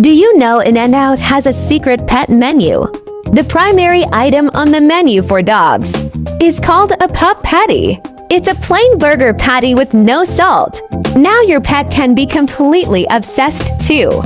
Do you know In-N-Out has a secret pet menu? The primary item on the menu for dogs is called a pup patty. It's a plain burger patty with no salt. Now your pet can be completely obsessed too.